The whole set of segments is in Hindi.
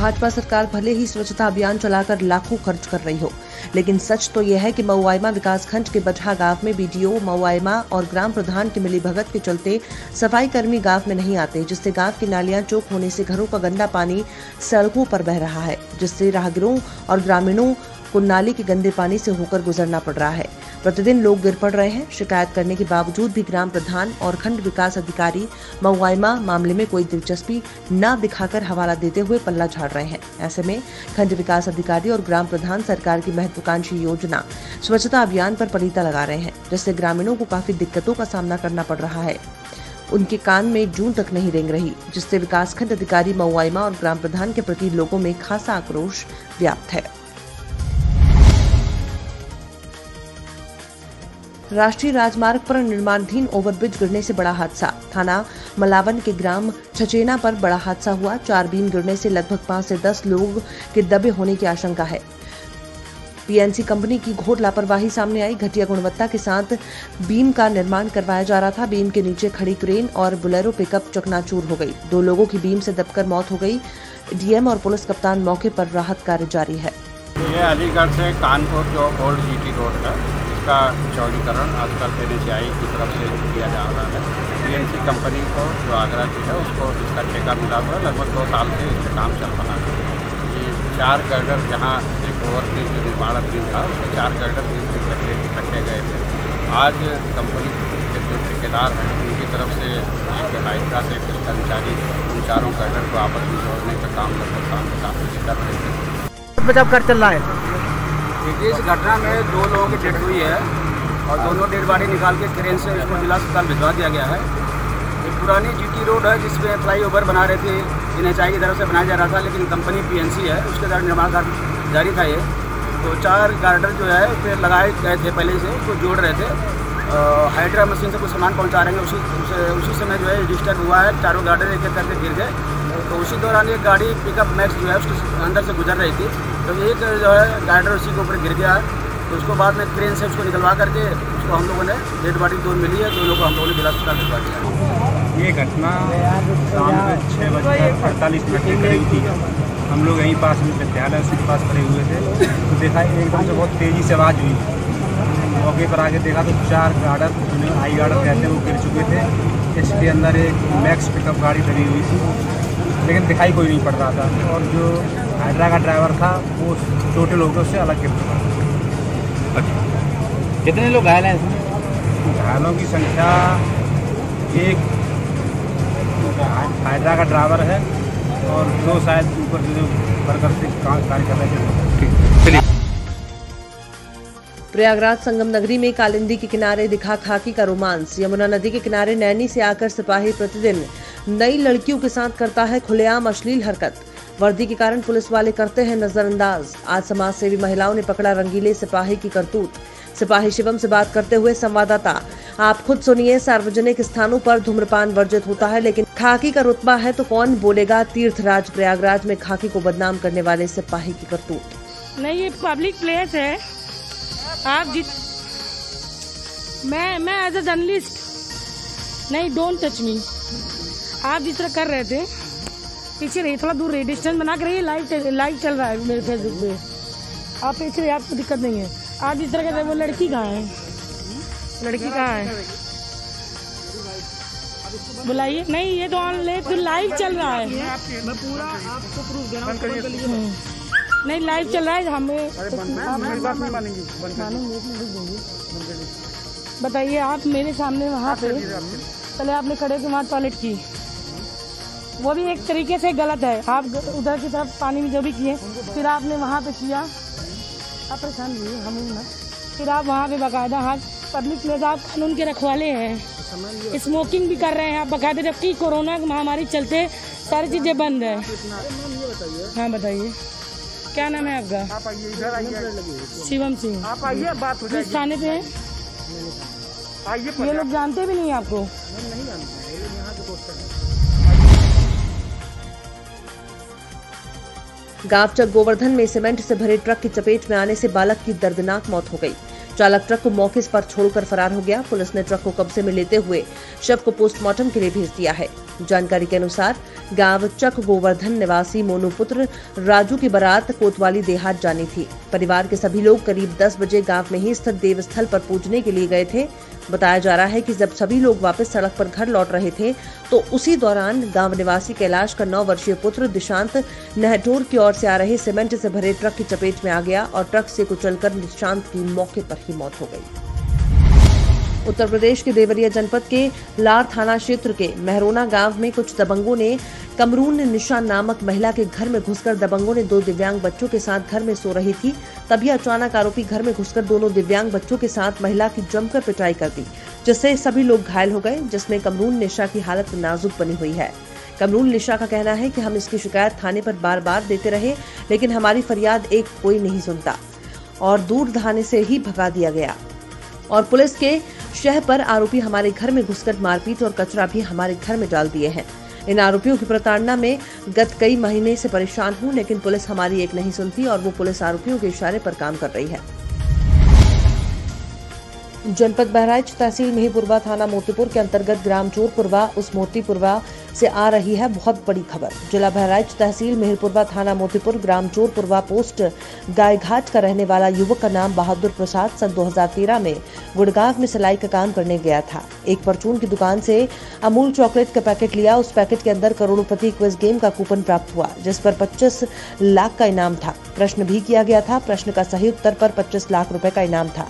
भाजपा सरकार भले ही स्वच्छता अभियान चलाकर लाखों खर्च कर रही हो, लेकिन सच तो यह है कि मऊआइमा विकासखंड के बठा गाँव में बीडीओ मऊआइमा और ग्राम प्रधान की मिली भगत के चलते सफ़ाई कर्मी गाँव में नहीं आते, जिससे गाँव की नालियाँ चौक होने से घरों का गंदा पानी सड़कों पर बह रहा है, जिससे राहगीरों और ग्रामीणों को नाली के गंदे पानी से होकर गुजरना पड़ रहा है। प्रतिदिन लोग गिर पड़ रहे हैं। शिकायत करने के बावजूद भी ग्राम प्रधान और खंड विकास अधिकारी मऊआइमा मामले में कोई दिलचस्पी न दिखाकर हवाला देते हुए पल्ला झाड़ रहे हैं। ऐसे में खंड विकास अधिकारी और ग्राम प्रधान सरकार की महत्वाकांक्षी योजना स्वच्छता अभियान पर पलीता लगा रहे हैं, जिससे ग्रामीणों को काफ़ी दिक्कतों का सामना करना पड़ रहा है। उनके कान में जून तक नहीं रेंग रही, जिससे विकासखंड अधिकारी मऊआइमा और ग्राम प्रधान के प्रति लोगों में खासा आक्रोश व्याप्त है। राष्ट्रीय राजमार्ग पर निर्माणाधीन ओवरब्रिज गिरने से बड़ा हादसा। थाना मलावन के ग्राम छचेना पर बड़ा हादसा हुआ। चार बीम गिरने से लगभग पाँच से दस लोग के दबे होने की आशंका है। पीएनसी कंपनी की घोर लापरवाही सामने आई। घटिया गुणवत्ता के साथ बीम का निर्माण करवाया जा रहा था। बीम के नीचे खड़ी क्रेन और बुलेरो पिकअप चकनाचूर हो गई। दो लोगों की बीम से दबकर मौत हो गई। डीएम और पुलिस कप्तान मौके पर राहत कार्य जारी है। ये अलीगढ़ से कानपुर जो ओल्ड जीटी रोड है इसका चौड़ीकरण आजकल एन की तरफ़ से किया जा रहा है। पीएनसी कंपनी को, जो आगरा की है, उसको इसका ठेका मिला हुआ है। लगभग दो साल से इसका काम चल रहा है। ये चार गर्डर जहाँ एक ओवर ब्रिज जो निर्माणाधीन था उसके चार गर्डर में रखे रखे गए थे। आज कंपनी के जो ठेकेदार हैं, उनकी तरफ़ से एक हाइड्रा से कुछ कर्मचारी उन चारों गर्डर को आपस में जोड़ने का काम लगभग काम काफ़ी कर रहे थे। बचाव कर चल रहा है। इस घटना में दो लोगों की डेथ हुई है और दोनों डेड बॉडी निकाल के ट्रेन से इसको जिला अस्पताल भिजवा दिया गया है। एक पुरानी जीटी रोड है जिसमें फ्लाई ओवर बना रहे थे एन की तरफ़ से बनाया जा रहा था, लेकिन कंपनी पीएनसी है, उसके द्वारा निर्माण कार्य जारी था ये। तो चार गार्डर जो है उस लगाए गए थे पहले से उसको जोड़ रहे थे। हाइड्रा मशीन से कुछ सामान पहुँचा रहे हैं उसी उसे, समय जो है डिस्टर्ब हुआ है चारों गार्डर एक एक करके गिर गए। तो उसी दौरान एक गाड़ी पिकअप मैक्स जो है उसके अंदर से गुजर रही थी। तो एक जो है गाइडर उसी के ऊपर गिर गया। तो उसको बाद में क्रेन से उसको निकलवा करके उसको हम लोगों ने डेड बॉडी दो मिली है दो लोगों को हम लोगों ने जिला अस्पताल भिजवा दिया ये घटना शाम को छः बजकर अड़तालीस मिनट के करीब थी। हम लोग यहीं पास में विद्यालय उसके पास खड़े हुए थे। तो देखा एकदम से बहुत तेज़ी से आवाज़ हुई। मौके पर आके देखा तो चार गार्डर जिन्हें आई गार्डर कहते हैं वो गिर चुके थे। इसके अंदर एक मैक्स पिकअप गाड़ी लगी हुई थी लेकिन दिखाई कोई नहीं पड़ रहा था। और जो हाइड्रा का ड्राइवर था वो छोटे लोगों से अलग गिर चुका। अच्छा। कितने लोग घायल हैं इसमें? घायलों की संख्या एक हाइड्रा का ड्राइवर है और दो शायद ऊपर से जो वर्कर से काम कार्य कर रहे थे। चलिए। प्रयागराज संगम नगरी में कालिंदी के किनारे दिखा खाकी का रोमांस। यमुना नदी के किनारे नैनी से आकर सिपाही प्रतिदिन नई लड़कियों के साथ करता है खुलेआम अश्लील हरकत। वर्दी के कारण पुलिस वाले करते हैं नजरअंदाज। आज समाज सेवी महिलाओं ने पकड़ा रंगीले सिपाही की करतूत। सिपाही शिवम से बात करते हुए संवाददाता, आप खुद सुनिए, सार्वजनिक स्थानों पर धूम्रपान वर्जित होता है, लेकिन खाकी का रुतबा है तो कौन बोलेगा तीर्थराज प्रयागराज में खाकी को बदनाम करने वाले सिपाही की करतूत? नहीं, ये पब्लिक प्लेस है। आप जित मैं मैं एज अ जर्नलिस्ट नहीं डोंट टच मी आप जिस तरह कर रहे थे पीछे रहिए थोड़ा दूर रहिए डिस्टेंस बना के रहिए लाइव लाइव चल रहा है मेरे फेसबुक पे। आप पीछे रहिए आपको दिक्कत नहीं है। आप जिस तरह कर रहे वो लड़की कहाँ है? लड़की कहाँ है? बुलाइए। नहीं ये तो ऑनलाइन तो लाइव चल रहा है। मैं पूरा आपको प्रूफ दे रहा हूँ। हम्म। नहीं लाइव चल रहा है हमें बताइए आप मेरे सामने वहाँ पे पहले आपने खड़े के वहाँ टॉयलेट की। वो भी एक तरीके से गलत है। आप उधर की तरफ़ पानी में जो भी किए फिर आपने वहाँ पे किया। आप परेशान हुई हम ना फिर आप वहाँ पे बाकायदा हाथ पब्लिक प्लेस आप कानून के रखवाले हैं। स्मोकिंग भी कर रहे हैं आप बाकायदा जबकि कोरोना महामारी चलते सारी चीज़ें बंद है। हाँ बताइए। क्या नाम है आपका? आप आइए इधर आइए। शिवम सिंह। आप आइए बात हो किस जाएगी। थाने पे है? आइए ये लोग जानते भी नहीं हैं आपको। गाँव गावचक गोवर्धन में सीमेंट से भरे ट्रक की चपेट में आने से बालक की दर्दनाक मौत हो गई। चालक ट्रक को मौके पर छोड़कर फरार हो गया। पुलिस ने ट्रक को कब्जे में लेते हुए शव को पोस्टमार्टम के लिए भेज दिया है। जानकारी के अनुसार, गाँव चक गोवर्धन निवासी मोनू पुत्र राजू की बारात कोतवाली देहात जानी थी। परिवार के सभी लोग करीब 10 बजे गाँव में ही स्थित देवस्थल पर पूजने के लिए गए थे। बताया जा रहा है कि जब सभी लोग वापस सड़क पर घर लौट रहे थे तो उसी दौरान गाँव निवासी कैलाश का नौ वर्षीय पुत्र दिशांत नहटोर की ओर से आ रहे सीमेंट से भरे ट्रक की चपेट में आ गया और ट्रक से कुचलकर निशांत की मौके पर ही मौत हो गई। उत्तर प्रदेश के देवरिया जनपद के लार थाना क्षेत्र के मेहरोना गाँव में कुछ दबंगों ने कमरून निशा नामक महिला के घर में घुसकर दबंगों ने दो दिव्यांग बच्चों के साथ घर में सो रही थी। तभी अचानक आरोपी घर में घुसकर दोनों दिव्यांग बच्चों के साथ महिला की जमकर पिटाई कर दी, जिससे सभी लोग घायल हो गए, जिसमें कमरून निशा की हालत नाजुक बनी हुई है। कमरून निशा का कहना है कि हम इसकी शिकायत थाने पर बार बार देते रहे, लेकिन हमारी फरियाद एक कोई नहीं सुनता और दूर धाने से ही भगा दिया गया। और पुलिस के शह पर आरोपी हमारे घर में घुसकर मारपीट और कचरा भी हमारे घर में डाल दिए हैं। इन आरोपियों की प्रताड़ना में गत कई महीने से परेशान हूँ, लेकिन पुलिस हमारी एक नहीं सुनती और वो पुलिस आरोपियों के इशारे पर काम कर रही है। जनपद बहराइच तहसील मेहपुरवा थाना मोतीपुर के अंतर्गत ग्राम चोरपुरवा, उस मोतीपुरवा से आ रही है बहुत बड़ी खबर। जिला बहराइच तहसील मिहिरपुरवा थाना मोतीपुर ग्राम चोरपुरवा पोस्ट गायघाट का रहने वाला युवक का नाम बहादुर प्रसाद सन 2013 में गुड़गांव में सिलाई का काम करने गया था। एक परचून की दुकान से अमूल चॉकलेट का पैकेट लिया। उस पैकेट के अंदर करोड़पति क्विज गेम का कूपन प्राप्त हुआ, जिस पर 25 लाख का इनाम था। प्रश्न भी किया गया था। प्रश्न का सही उत्तर पर 25 लाख रुपए का इनाम था,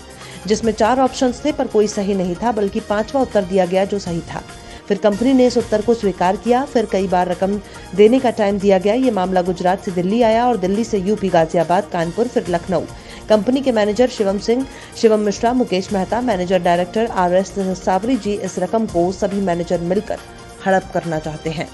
जिसमें चार ऑप्शंस थे, पर कोई सही नहीं था, बल्कि पांचवा उत्तर दिया गया जो सही था। फिर कंपनी ने इस उत्तर को स्वीकार किया। फिर कई बार रकम देने का टाइम दिया गया। ये मामला गुजरात से दिल्ली आया और दिल्ली से यूपी, गाजियाबाद, कानपुर, फिर लखनऊ। कंपनी के manager Shivam Singh, Shivam Mishra, Mukesh Mehta, manager director R S Sawari ji इस रकम को सभी मैनेजर मिलकर हड़प करना चाहते हैं।